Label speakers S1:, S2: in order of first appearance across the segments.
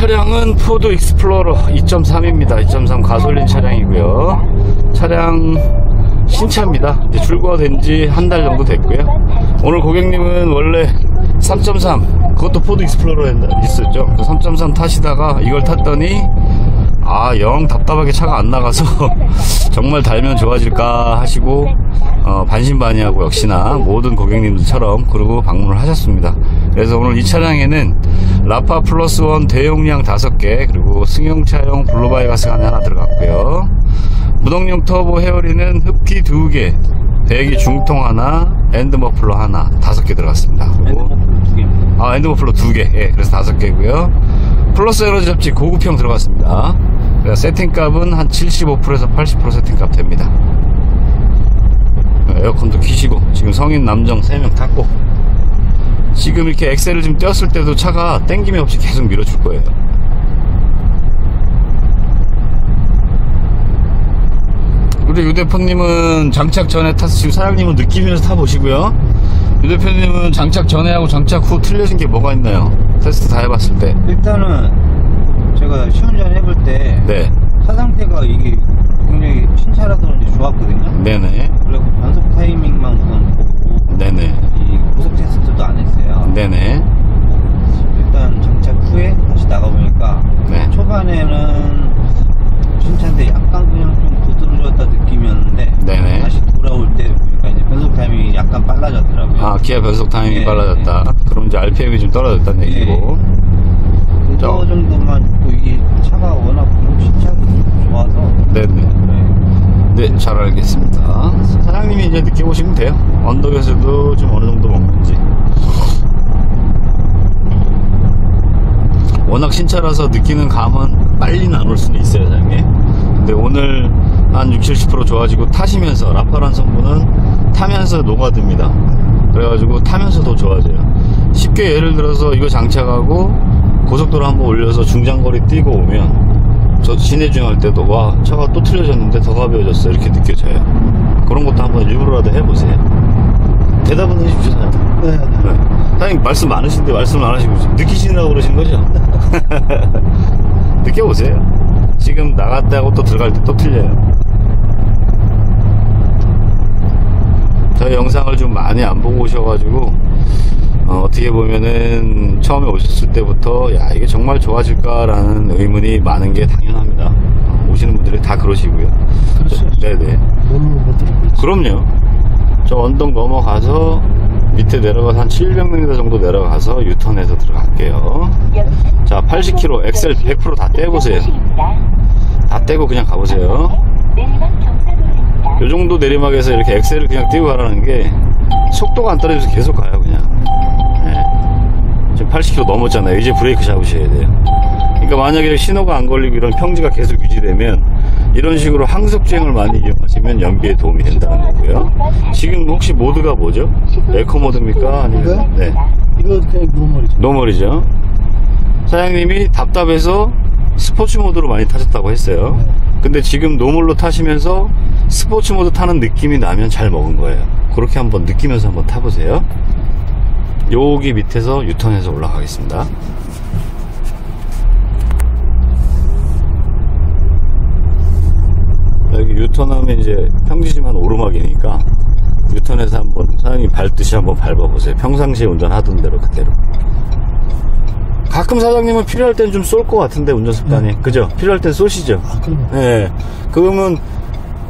S1: 차량은 포드 익스플로러 2.3입니다. 2.3 가솔린 차량이고요. 차량 신차입니다. 이제 출고가 된 지 한 달 정도 됐고요. 오늘 고객님은 원래 3.3 그것도 포드 익스플로러 있었죠. 3.3 타시다가 이걸 탔더니 아, 영 답답하게 차가 안 나가서 정말 달면 좋아질까 하시고 어, 반신반의하고 역시나 모든 고객님들처럼 그러고 방문을 하셨습니다. 그래서 오늘 이 차량에는 라파 플러스 원 대용량 5개 그리고 승용차용 블루바이 가스관이 하나 들어갔고요. 무동용 터보 헤어리는 흡기 2개, 배기 중통 하나, 엔드 머플러 하나, 5개 들어갔습니다. 그리고 아, 엔드 머플러 2개. 예, 그래서 5개고요. 플러스 에너지 잡지 고급형 들어갔습니다. 그래서 세팅값은 한 75%에서 80% 세팅값 됩니다. 에어컨도 키시고 지금 성인 남정 3명 탔고 지금 이렇게 엑셀을 좀 떼었을 때도 차가 땡김이 없이 계속 밀어줄 거예요. 우리 유 대표님은 장착 전에 타서 지금 사장님은 느끼면서 타보시고요. 유 대표님은 장착 전에 하고 장착 후 틀려진 게 뭐가 있나요? 테스트 다 해봤을 때.
S2: 일단은 제가 시운전 해볼 때
S1: 네.
S2: 차 상태가 이게 굉장히 신차라서 그런지 좋았거든요.
S1: 네네.
S2: 그리고 변속 타이밍만 우선 보고
S1: 네네.
S2: 이 고속 테스트도 안 했어요.
S1: 네네.
S2: 일단 장착 후에 다시 나가보니까
S1: 네.
S2: 초반에는 신차인데 약간 그냥 좀 부드러졌다 느낌이었는데
S1: 네네.
S2: 다시 돌아올 때 보니까 이제 변속 타이밍이 약간 빨라졌더라고요.
S1: 아, 기아 변속 타이밍이
S2: 네,
S1: 빨라졌다. 그럼 이제 RPM이 좀 떨어졌다는
S2: 네.
S1: 얘기고.
S2: 그거 정도만 있고 이게 차가 워낙 신차가 좋아서
S1: 네네.
S2: 네.
S1: 네, 잘 알겠습니다. 사장님이 이제 느껴보시면 돼요. 언덕에서도 좀 어느 정도 먹는지. 워낙 신차라서 느끼는 감은 안올 수는 있어요, 사장님. 근데 오늘 한 60, 70% 좋아지고 타시면서, 라파란 성분은 타면서 녹아듭니다. 그래가지고 타면서 더 좋아져요. 쉽게 예를 들어서 이거 장착하고 고속도로 한번 올려서 중장거리 뛰고 오면 저 시내 주행할 때도 와 차가 또 틀려졌는데 더 가벼워졌어. 이렇게 느껴져요. 그런 것도 한번 일부러라도 해보세요. 대답은 해주십시오 사장님.
S2: 네,
S1: 네. 사장님 말씀 많으신데 말씀 안 하시고 느끼시느라고 그러신 거죠? 느껴보세요. 지금 나갔다 하고 또 들어갈 때 또 틀려요. 저희 영상을 좀 많이 안 보고 오셔가지고 어, 떻게 보면은 처음에 오셨을 때부터 야 이게 정말 좋아질까라는 의문이 많은 게 당연합니다. 어, 오시는 분들이 다 그러시고요.
S3: 그렇죠.
S1: 네네. 그럼요. 저 언덕 넘어가서 밑에 내려가서 한 700m 정도 내려가서 유턴해서 들어갈게요. 자, 80km 엑셀 100%다 떼보세요. 다 떼고 그냥 가보세요. 요 정도 내리막에서 이렇게 엑셀을 그냥 띄고 가라는 게 속도가 안 떨어져서 계속 가요 그냥 네. 지금 80km 넘었잖아요 이제 브레이크 잡으셔야 돼요 그러니까 만약에 신호가 안 걸리고 이런 평지가 계속 유지되면 이런 식으로 항속주행을 많이 이용하시면 연비에 도움이 된다는 거고요 지금 혹시 모드가 뭐죠? 에코 모드입니까? 아니면
S3: 이거요?
S1: 네.
S3: 이거 그냥 normal이죠.
S1: normal이죠 사장님이 답답해서 스포츠 모드로 많이 타셨다고 했어요
S3: 네.
S1: 근데 지금 normal로 타시면서 스포츠 모드 타는 느낌이 나면 잘 먹은 거예요. 그렇게 한번 느끼면서 한번 타보세요. 여기 밑에서 유턴해서 올라가겠습니다. 여기 유턴하면 이제 평지지만 오르막이니까 유턴해서 한번 사장님 밟듯이 한번 밟아보세요. 평상시에 운전하던 대로 그대로. 가끔 사장님은 필요할 땐 좀 쏠 것 같은데 운전 습관이 그죠? 필요할 땐 쏘시죠?
S3: 아, 그러면.
S1: 예. 그러면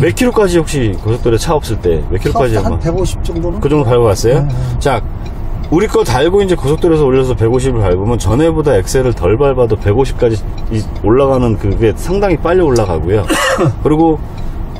S1: 몇 킬로까지 혹시 고속도로에 차 없을 때 몇 킬로까지
S3: 한
S1: 한번
S3: 150 정도는?
S1: 그 정도 밟아봤어요?
S3: 네, 네.
S1: 자, 우리 거 달고 이제 고속도로에서 올려서 150을 밟으면 전에보다 엑셀을 덜 밟아도 150까지 올라가는 그게 상당히 빨리 올라가고요. 그리고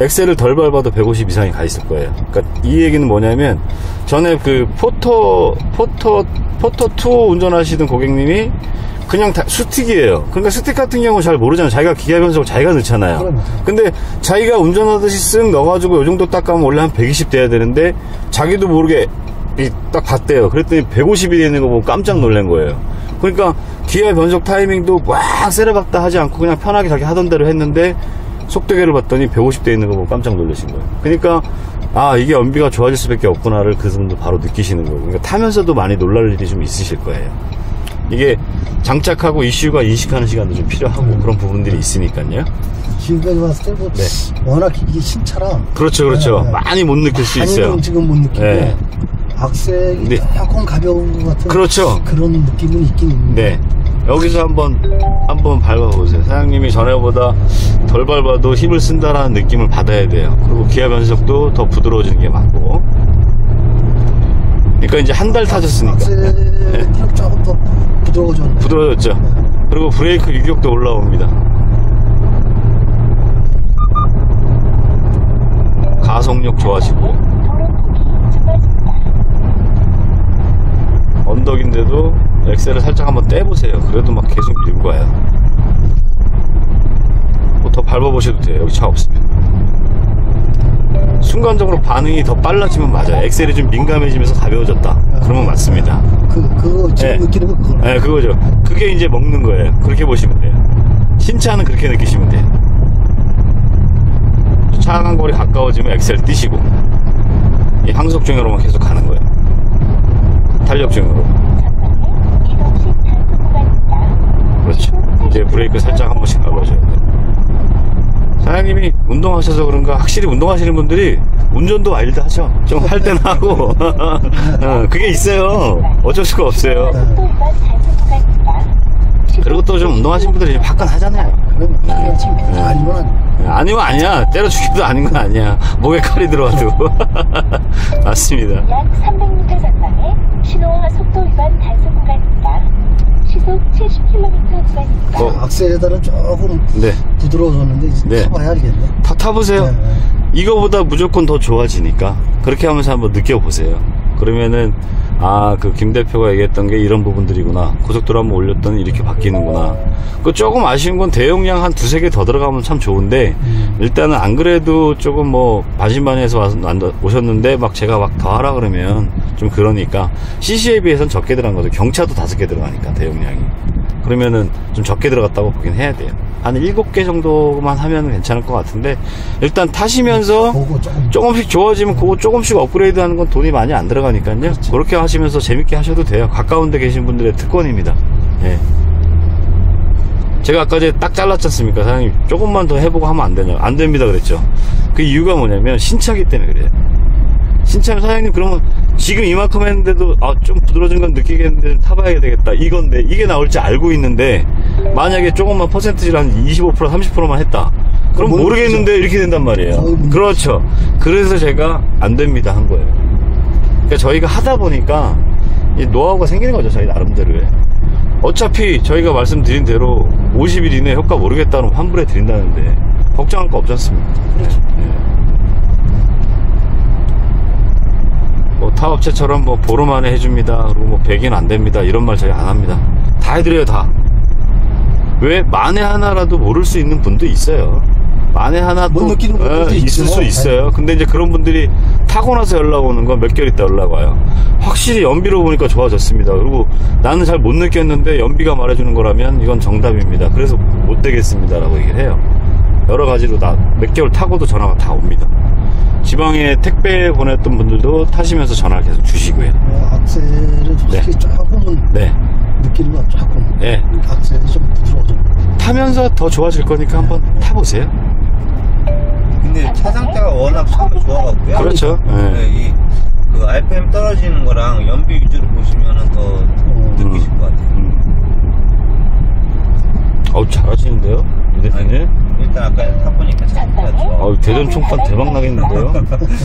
S1: 엑셀을 덜 밟아도 150 이상이 가 있을 거예요. 그러니까 이 얘기는 뭐냐면 전에 그 포터 포터 포터 2 운전하시던 고객님이 그냥 다 스틱이에요. 그러니까 스틱 같은 경우 잘 모르잖아요. 자기가 기어 변속을 자기가 넣잖아요.
S3: 그럼요.
S1: 근데 자기가 운전하듯이 쓱 넣어가지고 요 정도 딱 가면 원래 한 120 돼야 되는데 자기도 모르게 이 딱 봤대요. 그랬더니 150이 되는 거 보고 깜짝 놀란 거예요. 그러니까 기어 변속 타이밍도 막 때려밟다 하지 않고 그냥 편하게 자기 하던 대로 했는데 속도계를 봤더니 150대 있는 거 보고 깜짝 놀라신 거예요. 그러니까 아 이게 연비가 좋아질 수밖에 없구나를 그 분도 바로 느끼시는 거고 그러니까 타면서도 많이 놀랄 일이 좀 있으실 거예요. 이게 장착하고 이슈가 인식하는 시간도 좀 필요하고
S3: 음.
S1: 그런 부분들이 있으니까요.
S3: 지금까지 봤을 때 뭐,
S1: 네.
S3: 워낙 이게 신차라.
S1: 그렇죠, 그렇죠.
S3: 네.
S1: 많이 못 느낄 수 있어요.
S3: 지금 못 느끼고.
S1: 네.
S3: 악색이
S1: 네.
S3: 조금 가벼운 것 같은.
S1: 그렇죠.
S3: 그런 느낌은 있긴 있는데.
S1: 네. 여기서 한번 한번 밟아보세요. 사장님이 전에보다 덜 밟아도 힘을 쓴다라는 느낌을 받아야 돼요. 그리고 기아 변속도 더 부드러워지는 게 맞고. 그러니까 이제 한 달 타셨으니까
S3: 악셀은 조금 더 부드러워졌네.
S1: 부드러워졌죠.
S3: 네.
S1: 그리고 브레이크 유격도 올라옵니다. 가속력 좋아지고 언덕인데도 엑셀을 살짝 한번 떼보세요. 그래도 막 계속 밀고 와요. 뭐 더 밟아보셔도 돼요. 여기 차 없으면. 순간적으로 반응이 더 빨라지면 맞아요. 엑셀이 좀 민감해지면서 가벼워졌다. 그러면 맞습니다.
S3: 그, 그거 지금
S1: 네.
S3: 느끼는 거 그거.
S1: 네, 그거죠. 그게 이제 먹는 거예요. 그렇게 보시면 돼요. 신차는 그렇게 느끼시면 돼요. 차간 거리 가까워지면 엑셀 뛰시고, 이 항속 중으로만 계속 가는 거예요. 탄력 중으로. 그렇죠. 이제 브레이크 살짝 한 번씩 밟아줘야 돼요. 사장님이 운동하셔서 그런가 확실히 운동하시는 분들이 운전도 와일드 하죠. 좀 할 때는 하고. 어, 그게 있어요. 어쩔 수가 없어요. 그리고 또 좀 운동하시는 분들이 좀 화끈하잖아요. 네.
S3: 아니면 안-
S1: 아니면 아니야. 때려 죽기도 아닌 건 아니야. 목에 칼이 들어와도. 맞습니다.
S4: 약 300m 전방에 신호와 속도 위반 단속 구간입니다. 시속 70km 구간입니다.
S1: 뭐,
S3: 악셀에다는 조금
S1: 네.
S3: 부드러워졌는데 이제
S1: 네.
S3: 타봐야 알겠네.
S1: 타, 타보세요.
S3: 네, 네.
S1: 이거보다 무조건 더 좋아지니까. 그렇게 하면서 한번 느껴보세요. 그러면은, 아, 그 김 대표가 얘기했던 게 이런 부분들이구나. 고속도로 한번 올렸더니 이렇게 바뀌는구나. 그 조금 아쉬운 건 대용량 한 두세 개 더 들어가면 참 좋은데,
S3: 음.
S1: 일단은 안 그래도 조금 뭐, 반신반의해서 와서 안- 오셨는데, 막 제가 막 더 하라 그러면 좀 그러니까, CC에 비해서는 적게 들어간 거죠. 경차도 다섯 개 들어가니까, 대용량이. 그러면은 좀 적게 들어갔다고 보긴 해야 돼요. 한 일곱 개 정도만 하면 괜찮을 것 같은데, 일단 타시면서,
S3: 보고 조금
S1: 조금 씩 좋아지면 그거 조금씩 업그레이드 하는 건 돈이 많이 안 들어가니까요. 그렇게 하시면서 재밌게 하셔도 돼요. 가까운 데 계신 분들의 특권입니다. 예. 제가 아까 전에 딱 잘랐지 않습니까? 사장님, 조금만 더 해보고 하면 안 되냐? 안 됩니다. 그랬죠. 그 이유가 뭐냐면, 신차기 때문에 그래요. 신차면 사장님, 그러면 지금 이만큼 했는데도, 아, 좀 부드러워진 건 느끼겠는데 좀 타봐야 되겠다. 이건데, 이게 나올지 알고 있는데, 만약에 조금만 퍼센트지를 한 25%, 30%만 했다. 그럼
S3: 뭐,
S1: 모르겠는데 이렇게 된단 말이에요. 그렇죠. 그래서 제가 안 됩니다 한 거예요. 그러니까 저희가 하다 보니까 이 노하우가 생기는 거죠. 저희 나름대로의. 어차피 저희가 말씀드린 대로 50일 이내에 효과 모르겠다는 환불해 드린다는데 걱정할 거 없지 않습니까?
S3: 그렇죠.
S1: 예. 뭐 타업체처럼 뭐 보름 안에 해줍니다. 그리고 뭐 100인 안 됩니다. 이런 말 저희 안 합니다. 다 해드려요 다. 왜 만에 하나라도 모를 수 있는 분도 있어요. 만에 하나 못또
S3: 느끼는 분들도
S1: 예, 있을. 수 있어요. 근데 이제 그런 분들이 타고 나서 연락 오는 건 몇 개월 있다 연락 와요. 확실히 연비로 보니까 좋아졌습니다. 그리고 나는 잘 못 느꼈는데 연비가 말해주는 거라면 이건 정답입니다. 그래서 못 되겠습니다라고 얘기를 해요. 여러 가지로 다몇 개월 타고도 전화가 다 옵니다. 지방에 택배 보냈던 분들도 타시면서 전화를 계속 주시고요.
S3: 어, 악셀은 솔직히 조금은
S1: 네.
S3: 느끼는 건 조금.
S1: 네.
S3: 악셀이 좀 부드러워졌네.
S1: 타면서 더 좋아질 거니까 한번 타보세요.
S2: 근데 차 상태가 워낙 처음에 좋아갖고요.
S1: 그렇죠.
S2: 네,
S1: 네.
S2: 이, 그 RPM 떨어지는 거랑 연비 위주로 보시면은 더
S3: 어,
S2: 느끼실 것 같아요.
S1: 음. 어우, 잘하시는데요? 이 대표님?
S2: 일단 아까 타보니까 차 상태가 좋아.
S1: 어우, 대전 총판 대박 나겠는데요?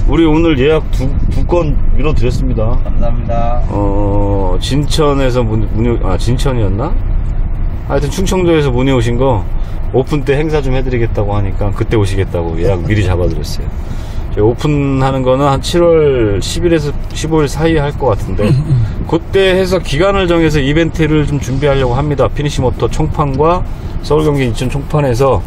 S1: 우리 오늘 예약 두, 두 건 밀어드렸습니다.
S2: 감사합니다.
S1: 어, 진천에서 문, 문의, 아, 진천이었나? 하여튼 충청도에서 문의 오신 거 오픈 때 행사 좀 해드리겠다고 하니까 그때 오시겠다고 예약 미리 잡아드렸어요. 오픈하는 거는 한 7월 10일에서 15일 사이에 할 것 같은데 그때 해서 기간을 정해서 이벤트를 좀 준비하려고 합니다. 피니시 모터 총판과 서울 경기 인천 총판에서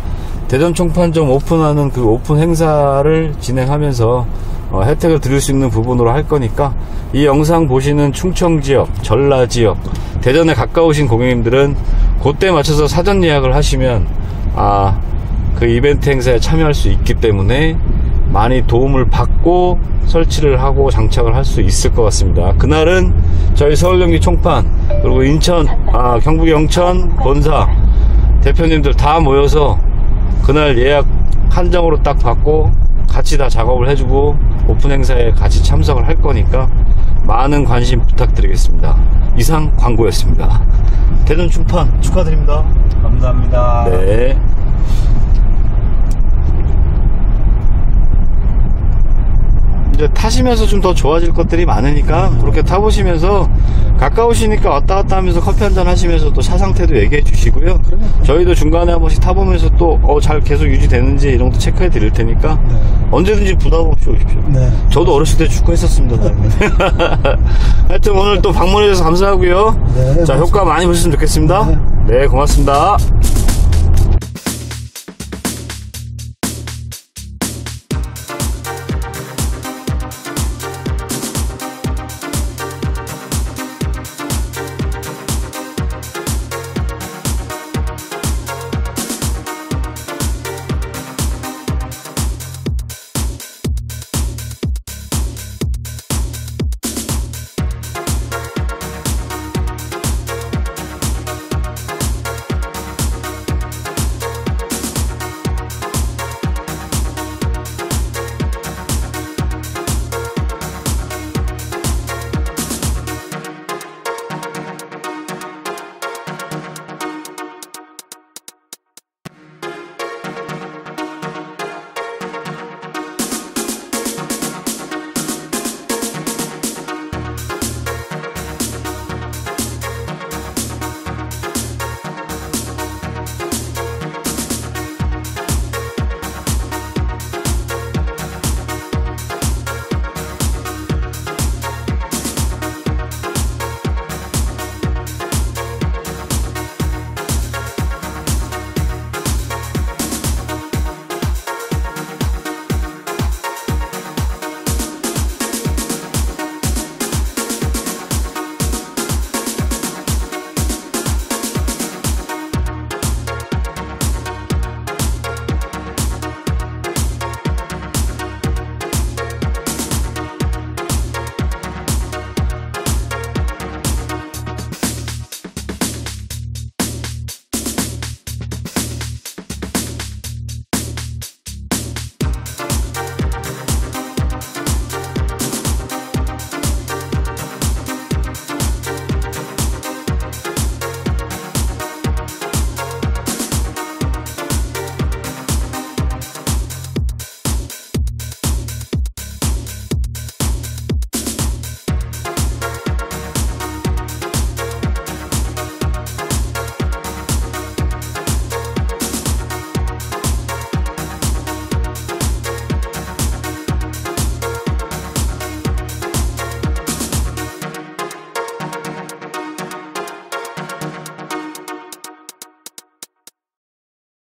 S1: 대전 총판점 오픈하는 그 오픈 행사를 진행하면서 어, 혜택을 드릴 수 있는 부분으로 할 거니까 이 영상 보시는 충청 지역, 전라 지역, 대전에 가까우신 고객님들은 그때 맞춰서 사전 예약을 하시면 아 그 이벤트 행사에 참여할 수 있기 때문에 많이 도움을 받고 설치를 하고 장착을 할 수 있을 것 같습니다. 그날은 저희 서울 경기 총판 그리고 인천 아, 경북 영천 본사 대표님들 다 모여서 그날 예약 한정으로 딱 받고 같이 다 작업을 해주고 오픈 행사에 같이 참석을 할 거니까 많은 관심 부탁드리겠습니다. 이상 광고였습니다. 대전 충판 축하드립니다.
S2: 감사합니다.
S1: 네. 이제 타시면서 좀 더 좋아질 것들이 많으니까 그렇게 타보시면서 가까우시니까 왔다 갔다 하면서 커피 한잔 하시면서 또 차 상태도 얘기해 주시고요. 저희도 중간에 한 번씩 타보면서 또 잘 계속 유지되는지 이런 것도 체크해 드릴 테니까
S3: 네.
S1: 언제든지 부담 없이 오십시오.
S3: 네.
S1: 저도 어렸을 때 축구 했었습니다. 사장님. 하여튼 오늘 또 방문해 주셔서 감사하고요.
S3: 네,
S1: 자, 효과 많이 보셨으면 좋겠습니다.
S3: 네.
S1: 네, 고맙습니다.